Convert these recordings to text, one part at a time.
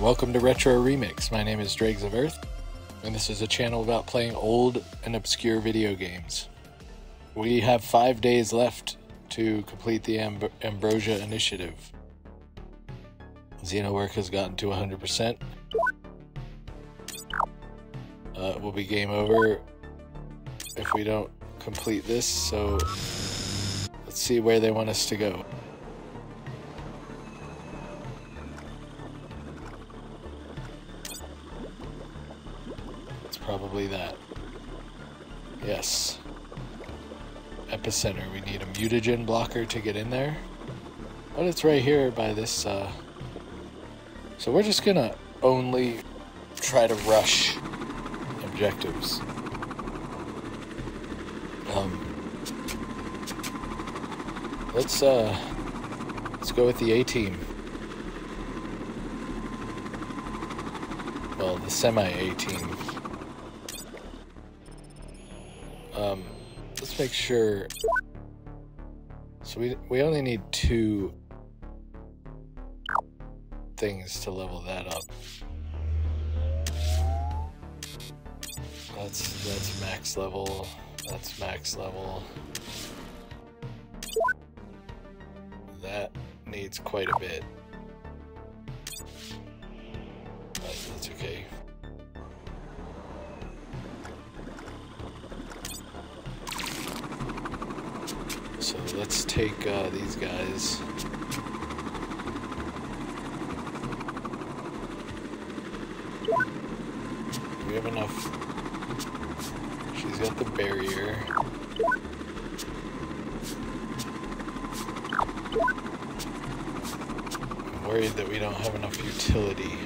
Welcome to Retro Remix. My name is Dregs of Earth, and this is a channel about playing old and obscure video games. We have five days left to complete the Amb- Ambrosia Initiative. Xenowerk has gotten to 100%. Uh, it will be game over if we don't complete this, so let's see where they want us to go. Probably that. Yes. Epicenter. We need a mutagen blocker to get in there. But it's right here by this, uh... So we're just gonna only try to rush objectives. Um... Let's, uh... Let's go with the A-team. Well, the semi-A Um, let's make sure. So we we only need two things to level that up. That's that's max level. That's max level. That needs quite a bit. Take uh, these guys. We have enough? She's got the barrier. I'm worried that we don't have enough utility.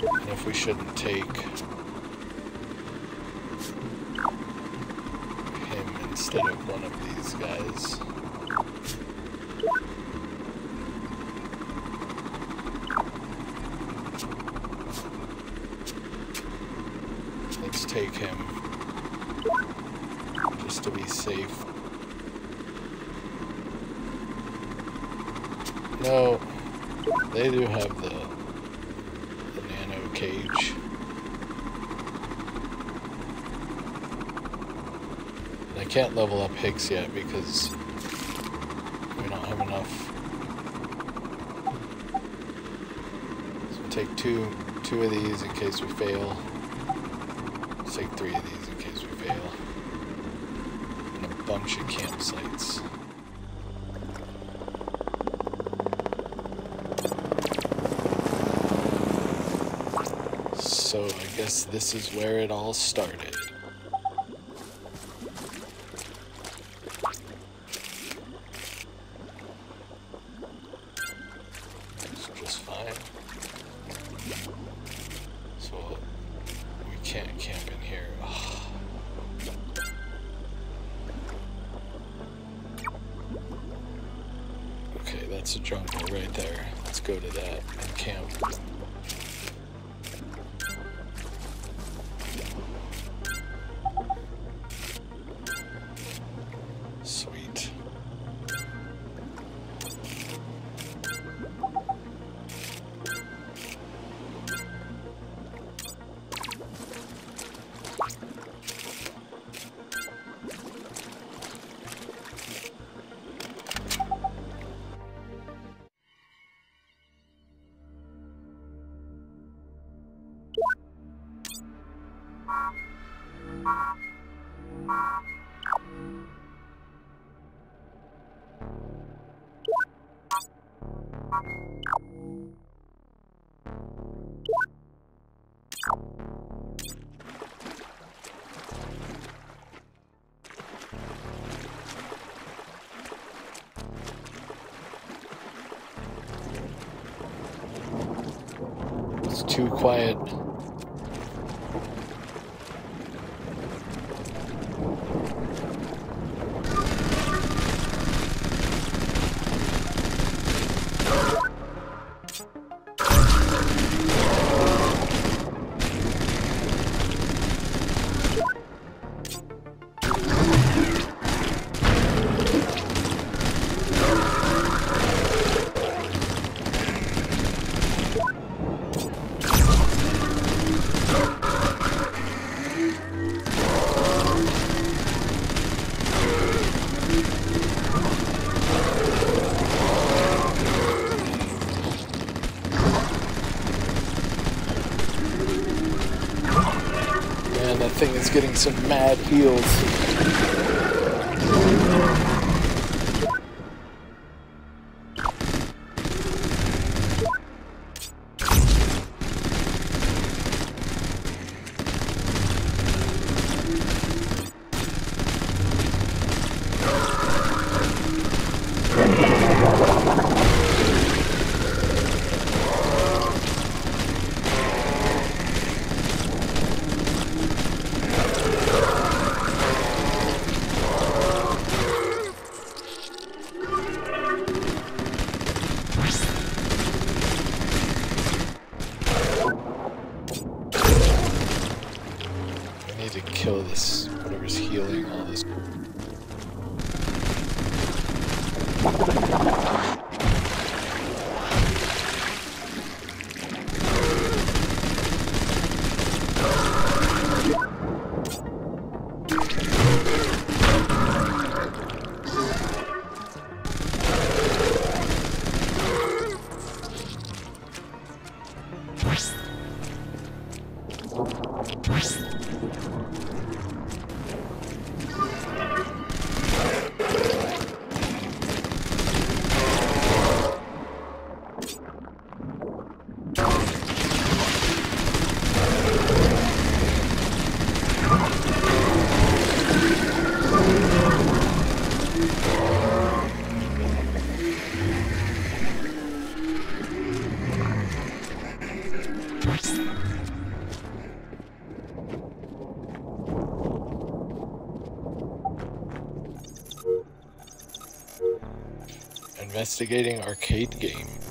And if we shouldn't take him of one of these guys. Let's take him just to be safe. No, they do have the the nano cage. And I can't yet because we don't have enough. So take two two of these in case we fail. Let's take three of these in case we fail. And a bunch of campsites. So I guess this is where it all started. That's a jungle right there. Let's go to that camp. Too quiet. Some mad heals. Investigating arcade game.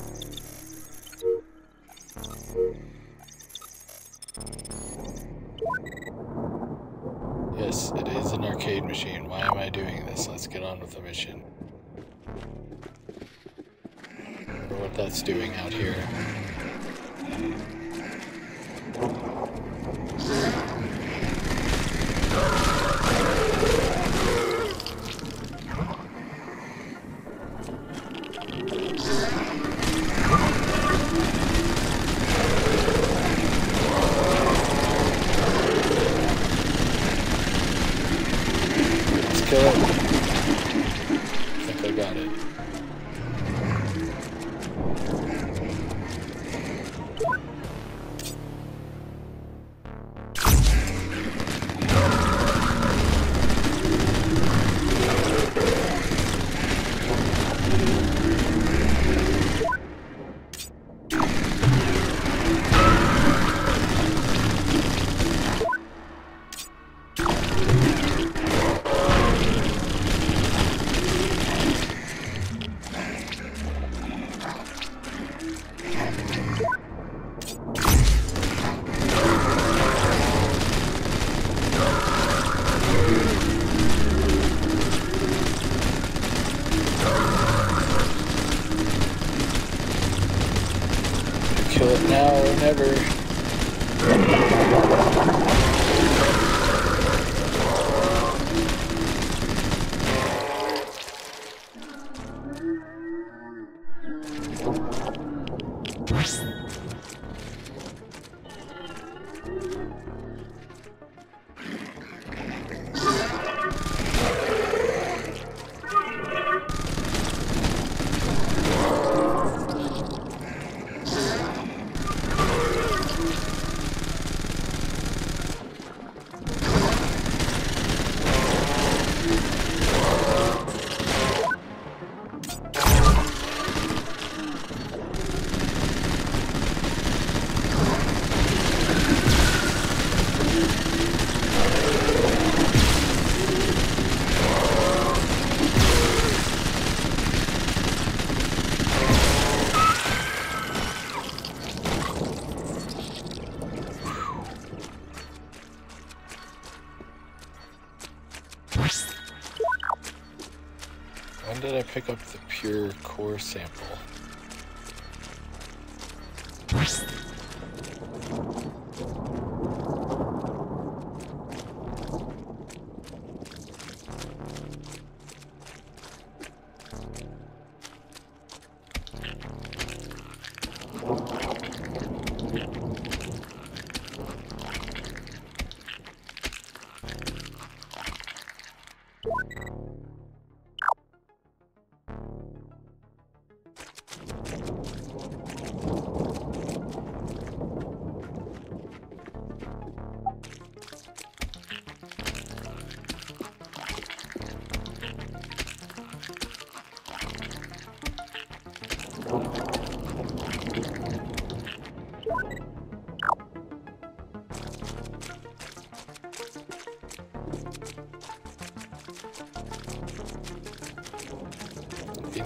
Sample.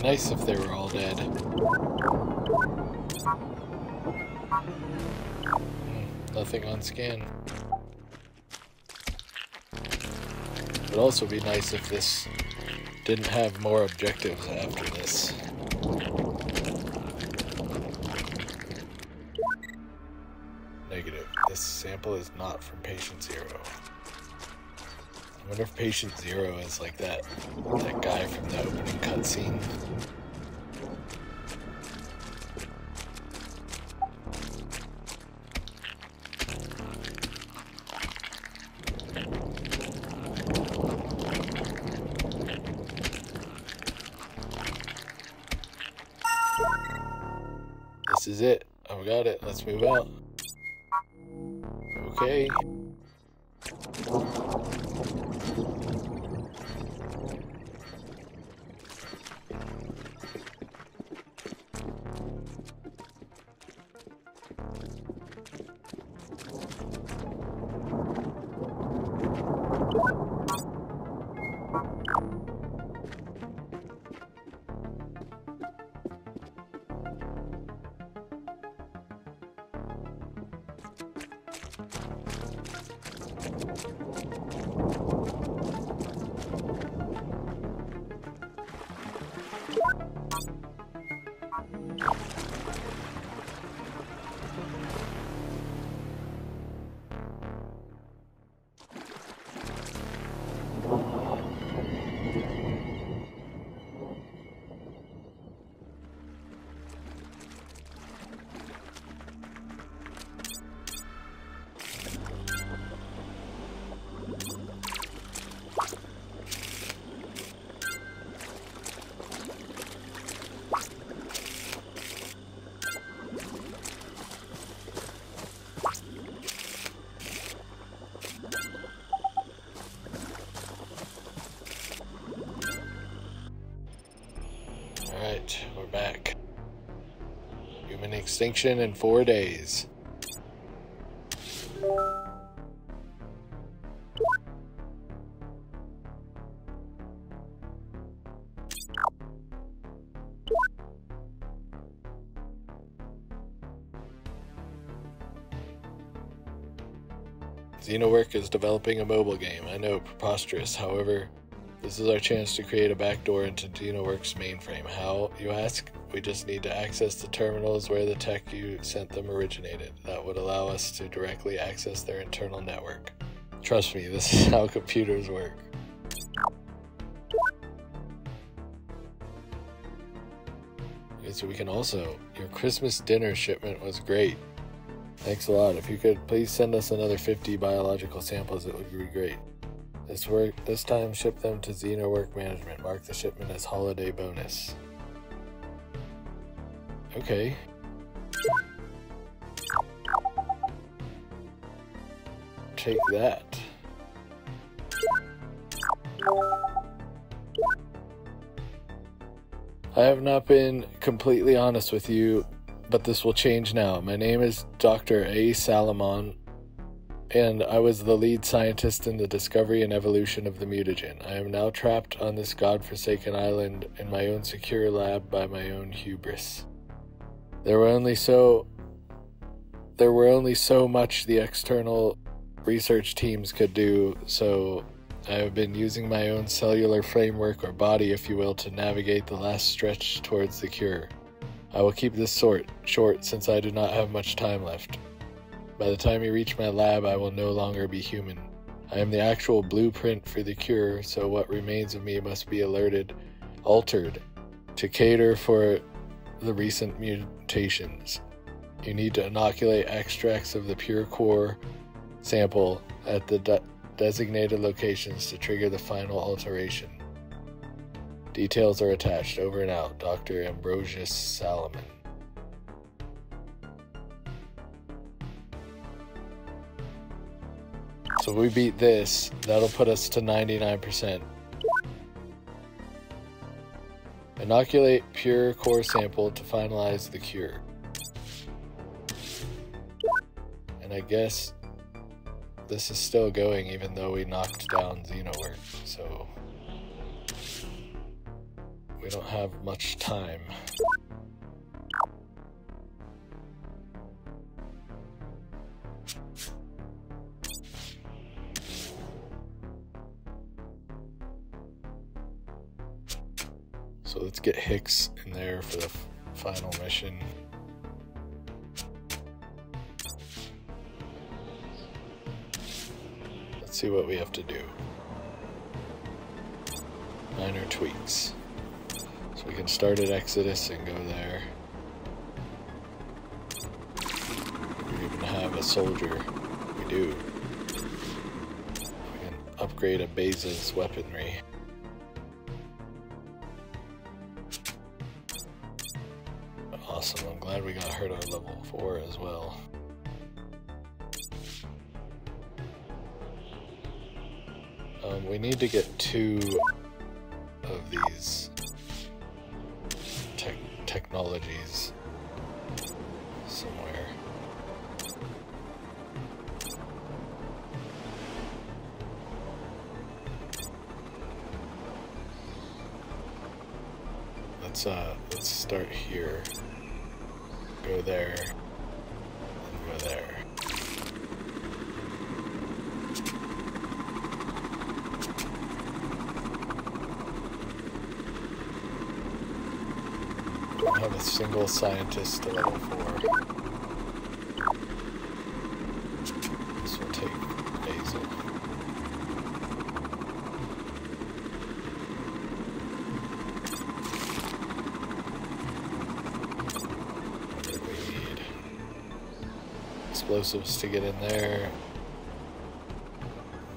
Nice if they were all dead. Hmm, nothing on scan. It would also be nice if this didn't have more objectives after this. Negative. This sample is not from patient zero. I wonder if patient zero is like that that guy from the opening cutscene. Is it. I've got it. Let's move out. Okay. Extinction in four days. Xenowerk is developing a mobile game. I know, preposterous. However, this is our chance to create a backdoor into Xenowerks mainframe. How, you ask? We just need to access the terminals where the tech you sent them originated. That would allow us to directly access their internal network. Trust me, this is how computers work. So we can also. Your Christmas dinner shipment was great. Thanks a lot. If you could please send us another 50 biological samples, it would be great. This work this time ship them to Xenowerk Management. Mark the shipment as holiday bonus. Okay. Take that. I have not been completely honest with you, but this will change now. My name is Dr. A. Salamon, and I was the lead scientist in the discovery and evolution of the mutagen. I am now trapped on this godforsaken island in my own secure lab by my own hubris. There were only so there were only so much the external research teams could do, so I have been using my own cellular framework or body, if you will, to navigate the last stretch towards the cure. I will keep this sort short since I do not have much time left. By the time you reach my lab, I will no longer be human. I am the actual blueprint for the cure, so what remains of me must be alerted, altered, to cater for the recent mutations. You need to inoculate extracts of the pure core sample at the de- designated locations to trigger the final alteration. Details are attached. Over and out. Dr. Ambrosius Salomon. So we beat this. That'll put us to 99%. Inoculate pure core sample to finalize the cure. And I guess this is still going even though we knocked down Xenowerk, so we don't have much time. So let's get Hicks in there for the final mission. Let's see what we have to do. Minor tweaks. So we can start at Exodus and go there. We even have a soldier. We do. We can upgrade a Beza's weaponry. As well. Um, we need to get two What do we need? Explosives to get in there.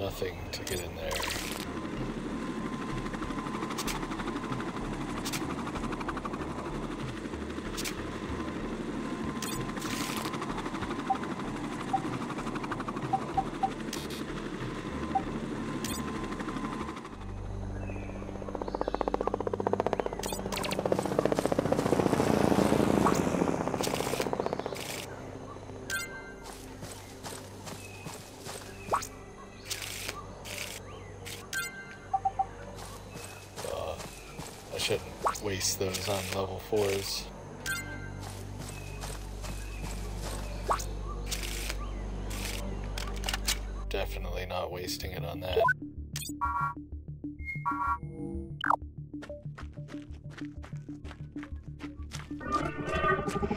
Nothing to get in there. Thank you.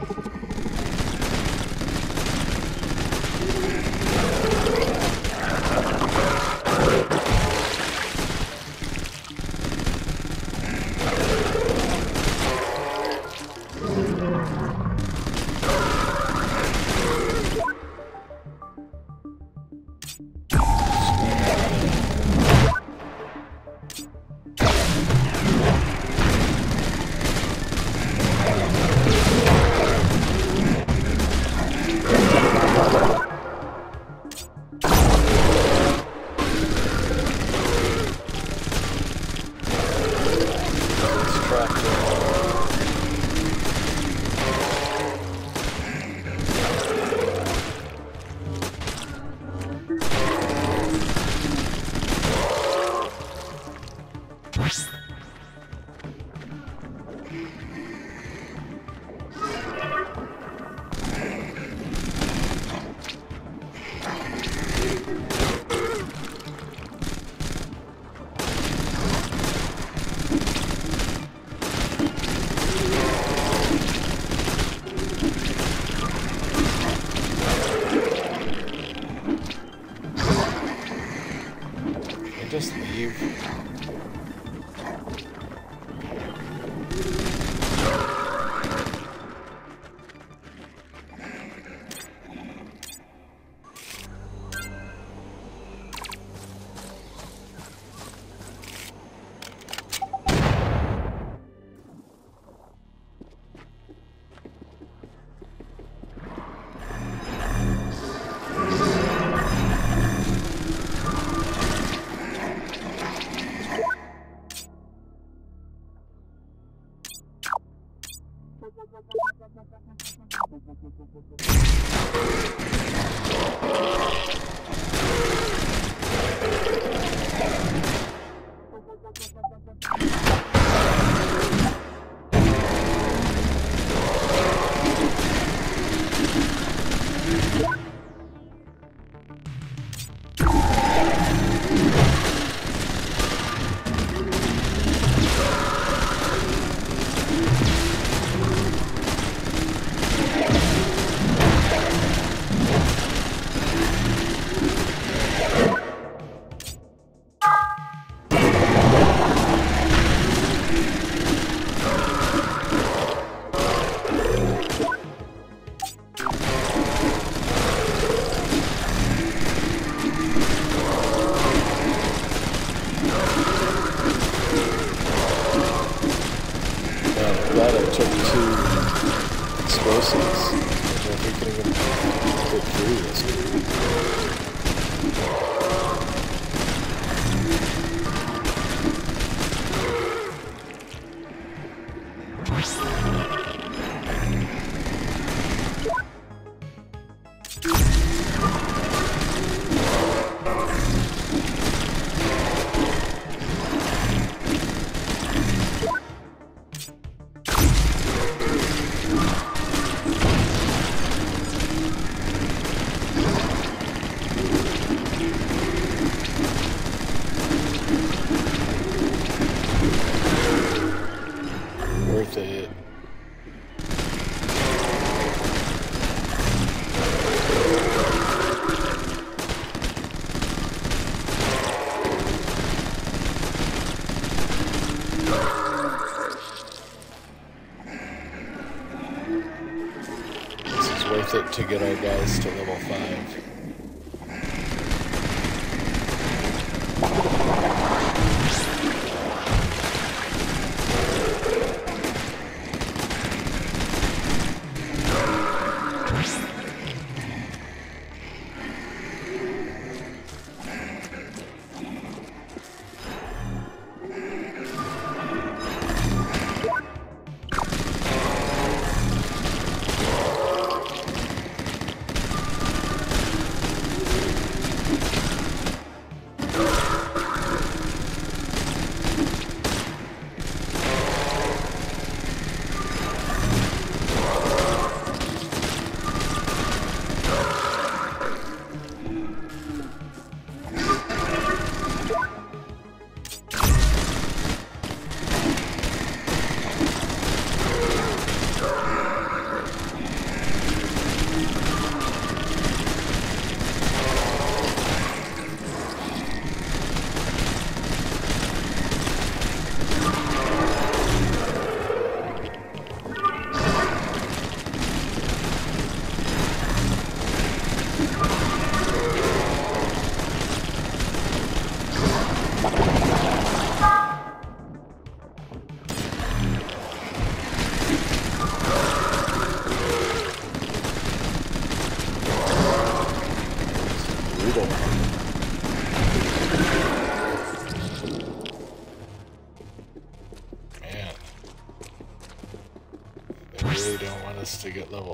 Get our guys to level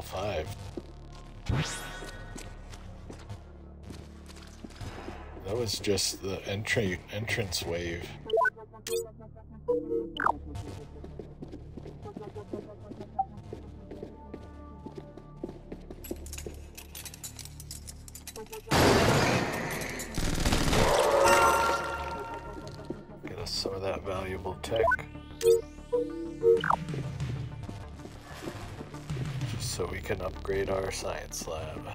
5. That was just the entry entrance wave. Get us some of that valuable tech. Can upgrade our science lab.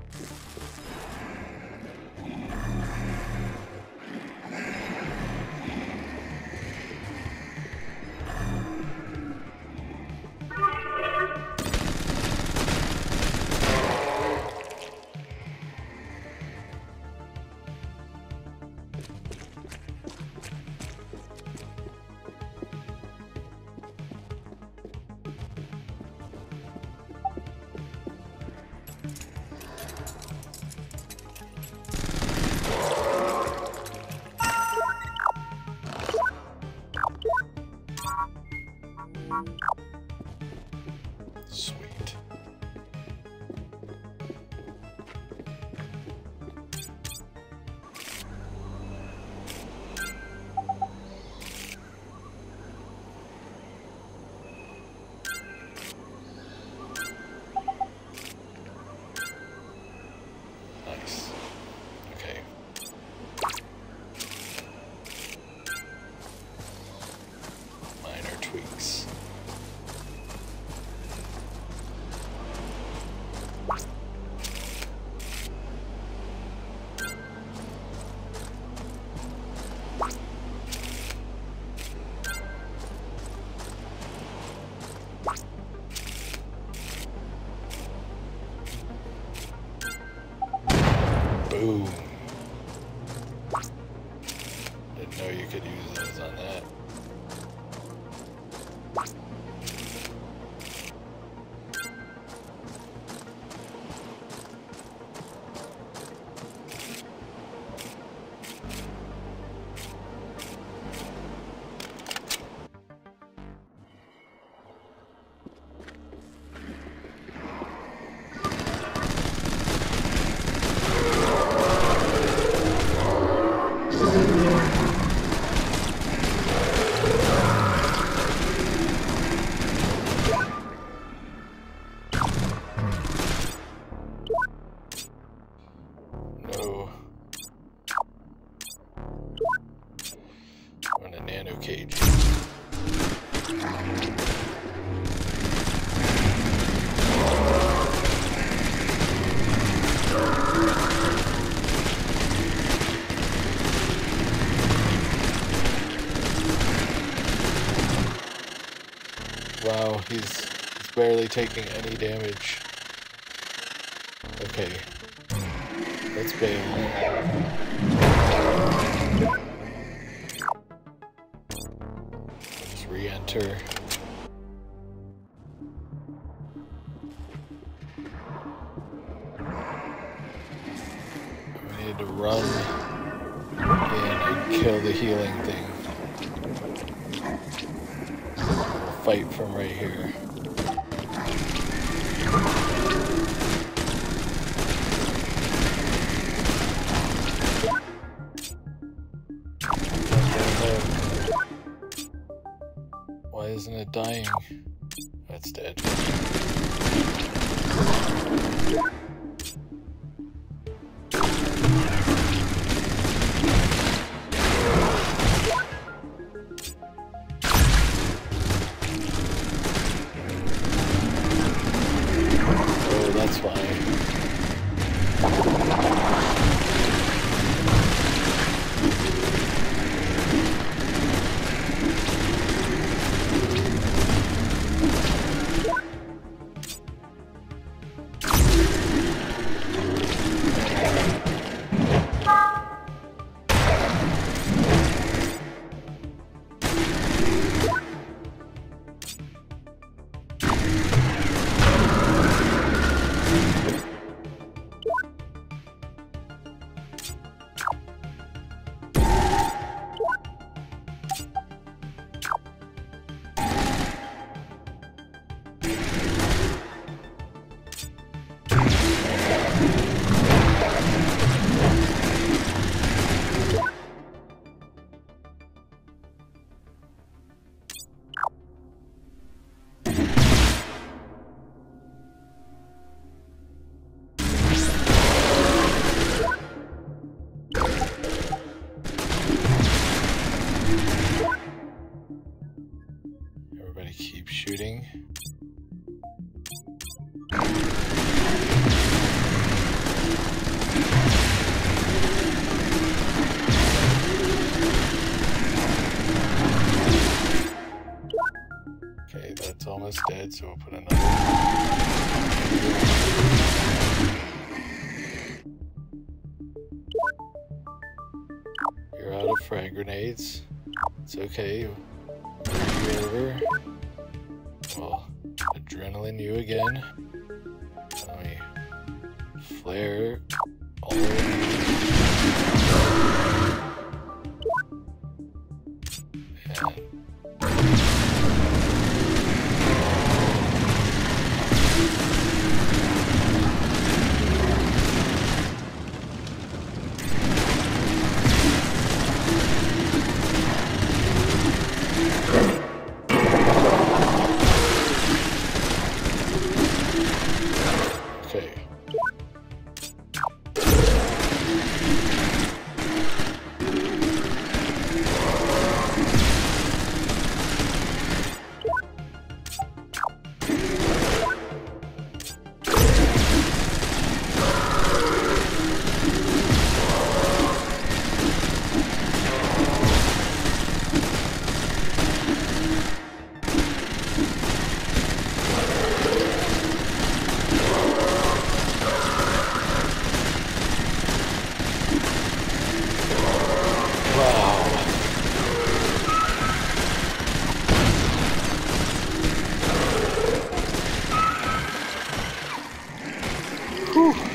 He's, he's barely taking any damage. Okay. Let's bail. Let's re-enter. We need to run and kill the healing thing. We'll fight from right here. Why isn't it dying? That's dead. Dead, so we'll put another. You're out of frag grenades. It's okay. Over. Well, adrenaline you again. Let me flare all Whew.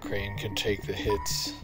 Crane can take the hits.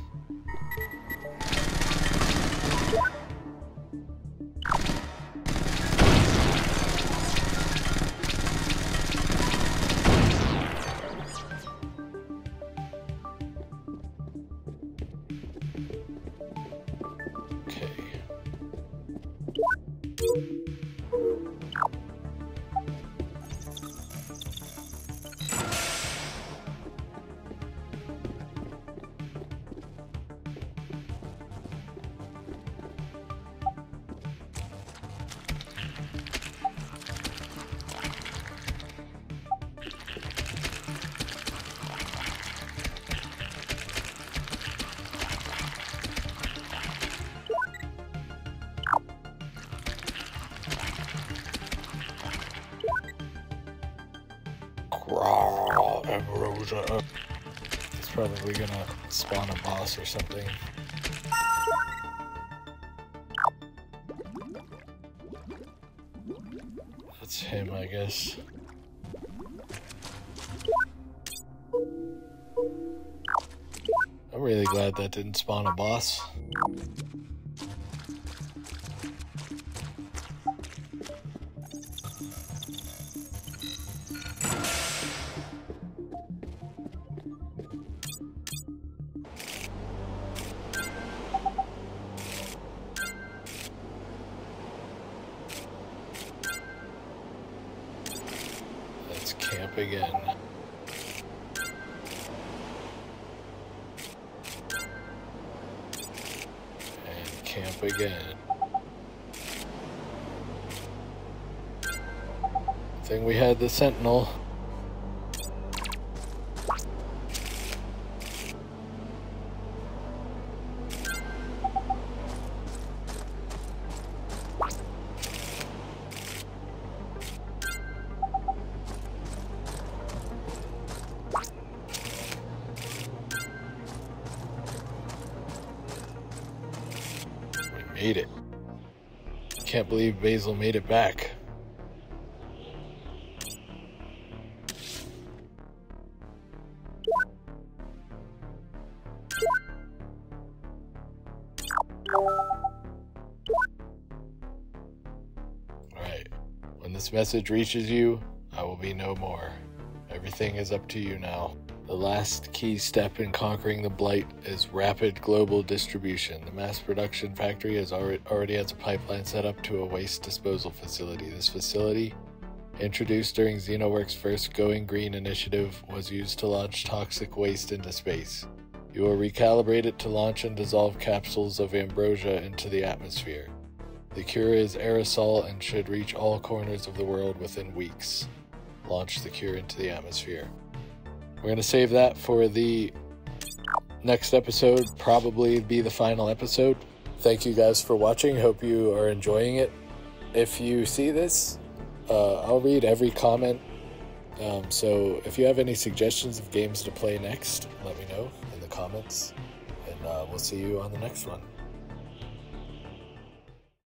Probably gonna spawn a boss or something. That's him, I guess. I'm really glad that didn't spawn a boss. Sentinel. We made it. Can't believe Basil made it back. This message reaches you, I will be no more. Everything is up to you now. The last key step in conquering the blight is rapid global distribution. The mass production factory has already, already has a pipeline set up to a waste disposal facility. This facility, introduced during Xenowerks' first Going Green initiative, was used to launch toxic waste into space. You will recalibrate it to launch and dissolve capsules of ambrosia into the atmosphere. The cure is aerosol and should reach all corners of the world within weeks. Launch the cure into the atmosphere. We're going to save that for the next episode, probably be the final episode. Thank you guys for watching. Hope you are enjoying it. If you see this, uh, I'll read every comment. Um, so if you have any suggestions of games to play next, let me know in the comments. And uh, we'll see you on the next one.